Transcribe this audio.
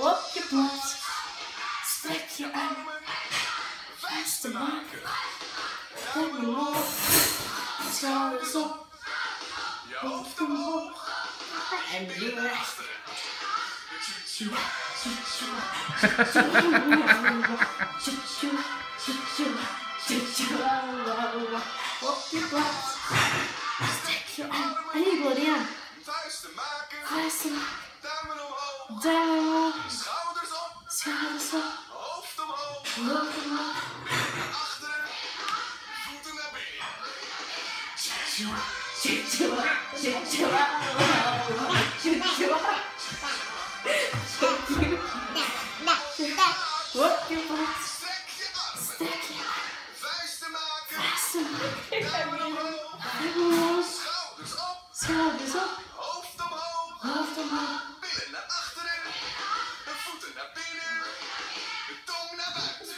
Op je plaats. Strek je aan. Vast te maken. Kom omhoog. Schouders op. Hoofd omhoog. En weer recht. Op je plaats. Strek maken, Vuisten. duimen omhoog, schouders op, Schouders op. hoofd omhoog, Hoofd omhoog. naar achteren, voeten naar binnen. Op je. Strek je armen, Strek je vuisten maken, Vuisten. duimen omhoog, Duim omhoog. schouders op, Schouders op. billen naar achteren, en voeten naar binnen, de tong naar buiten.